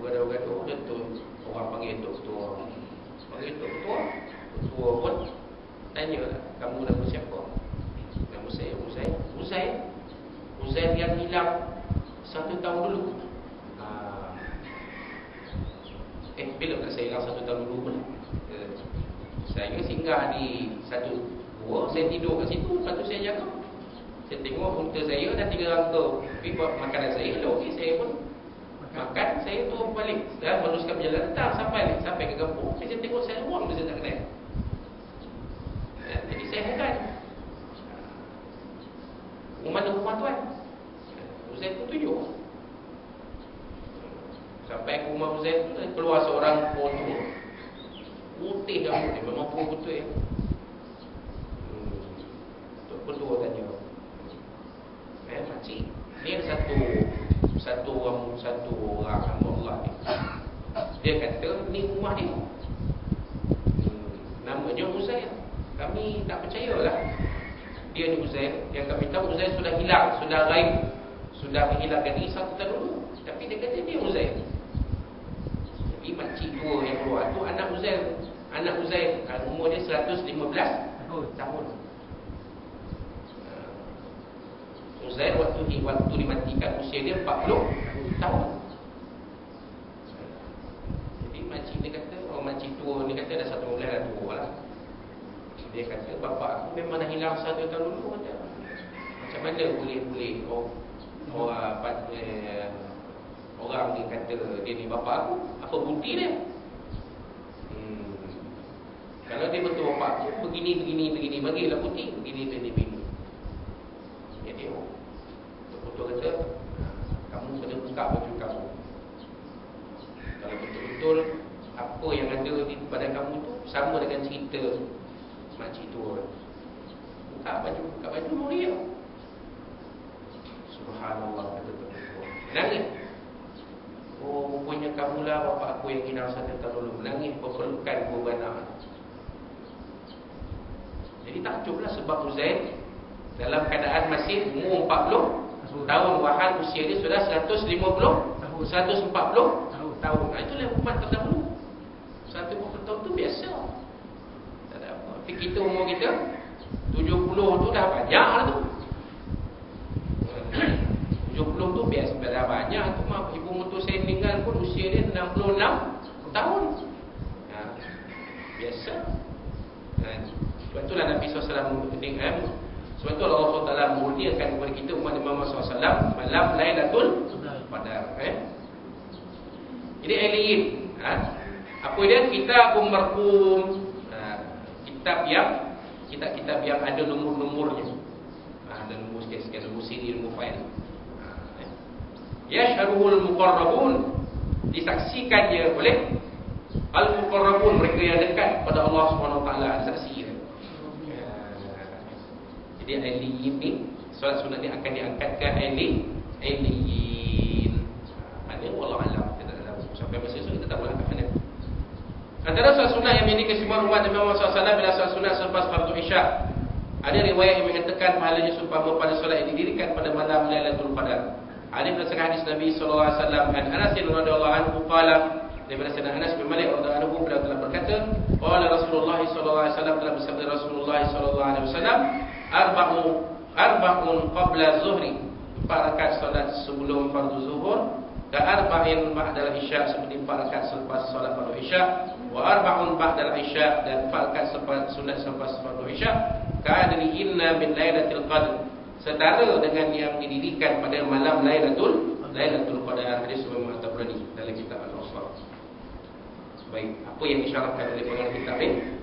bergaduh-gaduh dia tu orang panggil ketua. Panggil ketua. Ketua pun tanya kamu nama siapa? Nama saya Uzai. Uzai. Uzai yang hilang satu tahun dulu. Ah. Eh, bila nak saya hilang satu tahun dulu pun? Eh, saya singgah di satu gua, saya tidur kat situ, lepas tu saya jaga. Saya tengok unta saya dah tiga rangka. Tapi buat makanan saya, okey saya pun makan, saya tu balik. Saya meneruskan perjalanan, tak sampai sampai ke kampung. Saya tengok saya ruang dia tak kenal. Ya, jadi saya heran. Mana rumah tuan? Uzair tu tujuh. Sampai ke rumah Uzair tu keluar seorang pocong. Putih rambut dia, memang putih. Hmm. Tok berdua tanya. Eh, makcik, ni satu satu orang satu orang hamba Allah ni. Dia kata ni rumah dia. Hmm. Namanya Uzair. Kami tak percayalah dia ni Uzair yang kami tahu Uzair sudah hilang, sudah gaib, sudah menghilangkan diri satu tahun dulu. Tapi dia kata dia Uzair. Jadi makcik dua yang keluar tu anak Uzair, anak Uzair umur dia 115 tahun. tahun. Uzair waktu dimatikan usia dia 40 tahun. Jadi makcik dia kata, oh makcik tua ni kata dah satu bulan dah tua lah. Dia kata bapak aku memang dah hilang satu tahun dulu kata. Macam mana boleh boleh oh, orang apa eh, orang ni kata dia ni bapak aku apa bukti dia? Hmm. Kalau dia betul bapak begini begini begini bagilah bukti begini begini begini. Ya dia oh. Betul kata kamu kena buka baju kamu. Kalau betul-betul apa yang ada di pada kamu tu sama dengan cerita makcik tua. Buka baju, buka baju mulia. Subhanallah kata tuan. Nangis. Oh, rupanya kamulah bapak aku yang hilang satu tahun dulu. Menangis berpelukan dua beranak. Jadi takjublah sebab Uzair dalam keadaan masih umur 40 tahun wahal usia dia sudah 150 140 tahun. Nah, itulah umat terdahulu. 140 tahun tu biasa. Tak ada apa. Tapi kita umur kita 70 tu dah banyak lah tu. 70 tu biasa dah banyak tu mak ibu mutu saya meninggal pun usia dia 66 tahun. Ha, biasa. Ha, sebab itulah Nabi SAW sebab itu Allah SWT mengurniakan kepada kita umat Muhammad SAW malam Lailatul Qadar. Eh? Jadi alien, ha? apa dia? Kitab marqum. Ha, kitab yang kitab-kitab yang ada nombor-nombornya. Ha, ada nombor sekian-sekian, nombor siri, nombor file. Ha, eh? Yashharuhul muqarrabun disaksikannya oleh al-muqarrabun mereka yang dekat pada Allah SWT saksi dia. Jadi aliyin ni Solat sunat ni akan diangkat ke ali Aliyin Ada Allah alam. Kita tak tahu. Sampai masa esok kita tak boleh angkat mana Antara solat sunat yang memiliki kesimpulan umat Nabi Muhammad SAW Bila solat sunat selepas fardu isyak. Ada riwayat yang mengatakan Pahalanya sumpah pada solat yang didirikan pada malam Lailatul Qadar. Ada berdasarkan hadis Nabi SAW Dan Anas bin Radiyallahu Anhu Qala daripada Sayyidina Anas bin Malik radhiyallahu anhu beliau telah berkata qala Rasulullah sallallahu alaihi wasallam telah bersabda Rasulullah sallallahu alaihi wasallam arba'u arba'un qabla zuhri. Empat rakaat solat sebelum fardu zuhur dan arba'in ba'da isya seperti empat rakaat selepas solat fardu isya. Wa arba'un ba'da isya dan empat rakaat selepas sunat selepas fardu isya. Ka'adrihinna min lailatul qadr. Setara dengan yang didirikan pada malam lailatul lailatul qadar. Hadis Imam At-Tabrani dalam kitab Al-Awsat. Baik apa yang disyaratkan oleh pengarang kitab ini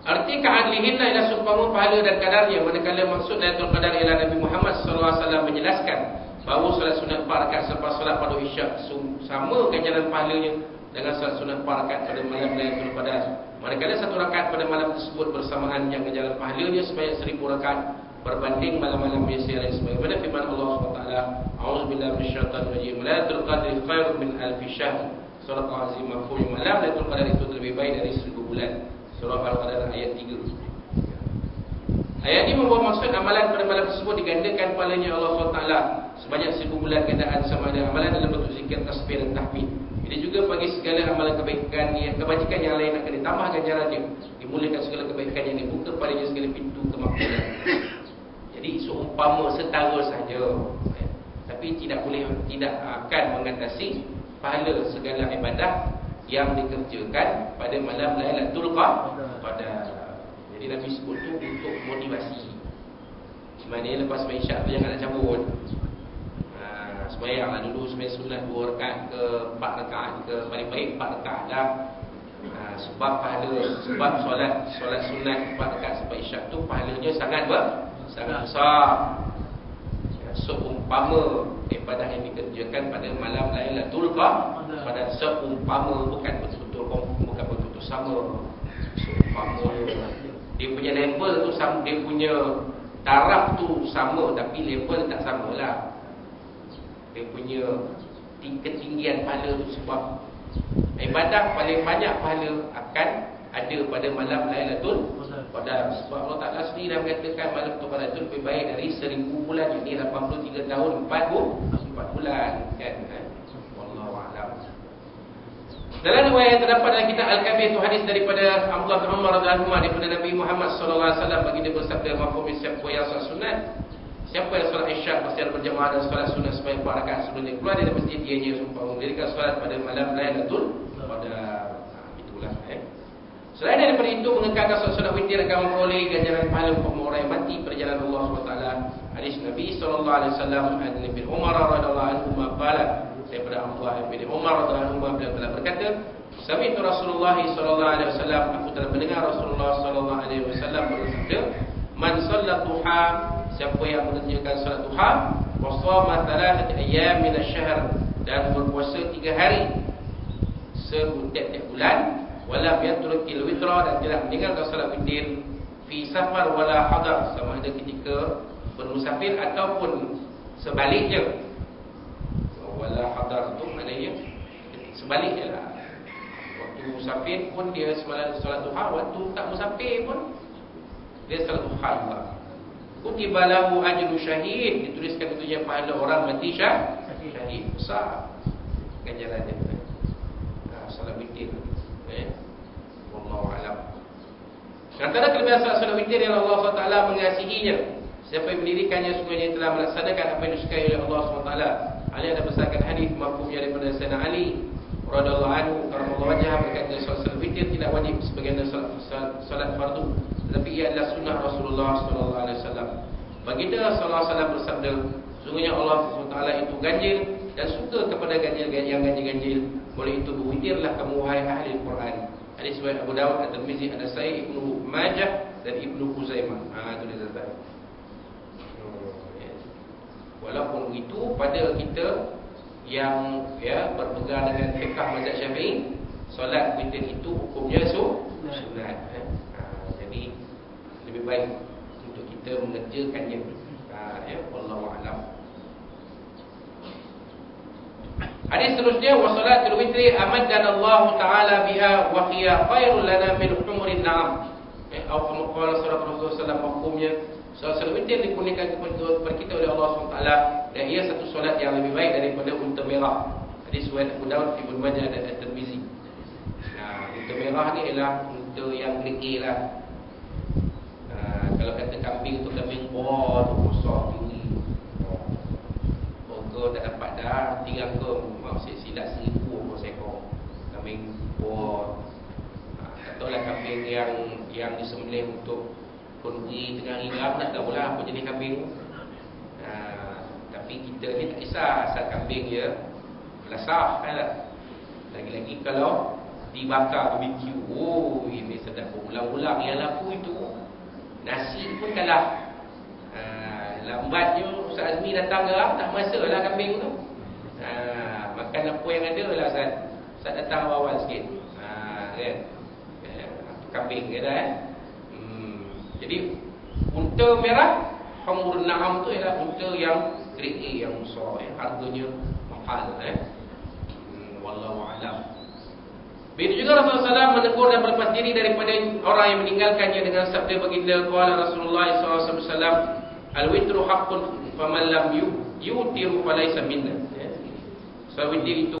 Arti keadlihinlah ialah sumpamu pahala dan kadarnya. Manakala maksud Lailatul Qadar ialah Nabi Muhammad SAW menjelaskan Bahawa solat sunat 4 rakaat selepas solat pada isyak Sama ganjaran pahalanya dengan solat sunat 4 rakaat pada malam Lailatul Qadar. Manakala satu rakaat pada malam tersebut bersamaan yang ganjaran pahalanya sebanyak seribu rakaat Berbanding malam-malam biasa lain sebagaimana firman Allah SWT A'udzubillah minasyaitanirrajim Lailatul Qadar khairun min alfi syahr. Surah Al-Azim Mafhum. Malam Lailatul Qadar itu lebih baik dari seribu bulan Surah Al-Qadar ayat 3 Ayat ini membawa maksud amalan pada malam tersebut digandakan pahalanya Allah SWT sebanyak seribu bulan keadaan sama ada amalan dalam bentuk zikir, tasbih dan tahmid. Ini juga bagi segala amalan kebaikan yang kebajikan yang lain akan ditambah ganjaran dia. Dimulakan segala kebaikan yang dibuka padanya segala pintu kemakmuran. Jadi seumpama setara saja. Tapi tidak boleh tidak akan mengatasi pahala segala ibadah yang dikerjakan pada malam Lailatul Qadar. Jadi Nabi sebut tu untuk motivasi. Sebenarnya lepas sembahyang isyak tu jangan nak cabut. Ha, sembahyang lah dulu sembahyang sunat dua rakaat ke empat rakaat ke paling baik empat rakaat dah. Ha, sebab pahala sebab solat solat sunat empat rakaat sampai isyak tu pahalanya sangat ber, sangat besar. Seumpama ibadah yang dikerjakan pada malam Lailatul Qadar. Pada seumpama bukan betul-betul bukan betul-betul sama. Seumpama dia. Punya level tu sama dia punya taraf tu sama tapi level tak samalah dia punya ketinggian pahala tu sebab ibadah paling banyak pahala akan ada pada malam Lailatul Qadar. Sebab Allah Taala sendiri dah mengatakan malam tu pada itu lebih baik dari 1000 bulan. Ini 83 tahun 4 bulan kan? Eh? Dalam riwayat yang terdapat dalam kitab Al-Kabir itu hadis daripada Abdullah bin Umar radhiyallahu anhu daripada Nabi Muhammad sallallahu alaihi wasallam bagi dia bersabda mafhum siapa yang solat sunat? Siapa yang solat isyak pasti ada berjamaah dan solat sunat supaya empat rakaat sebelum dia keluar dari masjid dia nya sumpah mendirikan solat pada malam Lailatul Selain daripada itu mengekalkan solat-solat witir akan memperoleh ganjaran pahala untuk orang yang mati pada jalan Allah SWT. Hadis Nabi sallallahu alaihi wasallam Nabi Umar radhiyallahu anhu qala daripada Abdullah bin Umar radhiyallahu anhu beliau telah berkata Sami itu Rasulullah sallallahu alaihi wasallam aku telah mendengar Rasulullah sallallahu alaihi wasallam bersabda Man sallat duha siapa yang mengerjakan salat duha wa shoma thalathati ayyam min asy-syahr dan berpuasa 3 hari setiap bulan wala yatrukil witra dan tidak meninggalkan salat witir fi safar wala hadar. Sama ada ketika bermusafir ataupun sebaliknya. Wala hadar tu maknanya sebaliknya lah. Waktu musafir pun dia semalam solat duha waktu tak musafir pun dia solat duha juga. Kutiba lahu ajru syahid. Dituliskan untuknya pahala orang mati syah syahid. besar ganjaran dia ha, solat witir eh wallahu alam. Antara kelebihan salat witir yang Allah SWT mengasihinya. Siapa yang mendirikannya semuanya telah melaksanakan apa yang disukai oleh Allah SWT. Ali ada besarkan hadis mafhumnya daripada Sayyidina Ali radhiyallahu anhu. Karamallahu wajhah berkata solat witir tidak wajib sebagai solat, solat fardu. Tetapi ia adalah sunnah Rasulullah sallallahu alaihi wasallam. Baginda wasallam bersabda, sungguhnya Allah SWT itu ganjil dan suka kepada ganjil yang ganjil-ganjil. Oleh itu berwitirlah kamu wahai ahli Al-Quran. Hadis riwayat Abu Dawud dan Tirmizi ada saya Ibnu Majah dan Ibnu Khuzaimah. Ah ha, itu dia tadi. Walaupun itu pada kita yang ya berpegang dengan fiqh mazhab Syafi'i, solat witir itu hukumnya su sunat. Ya. Ha, jadi lebih baik untuk kita mengerjakannya. Ha, ya, wallahu a'lam. Hadis seterusnya wa salatul witri Allah taala biha wa hiya khairul lana min humurin na'am. Eh, kama qala sallallahu alaihi wasallam hukumnya Solat witir dikurniakan kepada kita oleh Allah SWT Dan ia satu solat yang lebih baik daripada unta merah. Hadis suat Abu Dawud, Ibn Majah dan At-Tirmizi. Nah, unta merah ni ialah unta yang kerikil lah. Nah, Kalau kata kambing tu kambing bor tu besar Burger tak dapat dah Tinggal ke maksud silap seribu pun seekor Kambing bor nah, Tak tahu lah kambing yang yang disembelih untuk Pergi tengah ringam nak tahu lah apa jenis kambing. Ha, Tapi kita ni tak kisah asal kambing ya Belasah kan? Tak Lagi-lagi kalau dibakar BBQ Oh ini sedap berulang-ulang. Yang laku itu. Nasi pun kalah. ha, Lambatnya Ustaz Azmi datang geram tak masa lah kambing tu ha, Makan apa yang ada lah Ustaz Ustaz datang awal sikit ha, kan? Kambing kata eh jadi unta merah Hamur na'am tu ialah unta yang grade A yang besar eh. Harganya mahal eh. Hmm, Wallahu alam Begitu juga Rasulullah SAW menegur dan berlepas diri daripada orang yang meninggalkannya dengan sabda baginda Kuala Rasulullah SAW Al-witru haqqun faman lam yu yutiru falaysa minna. Ya. So witir itu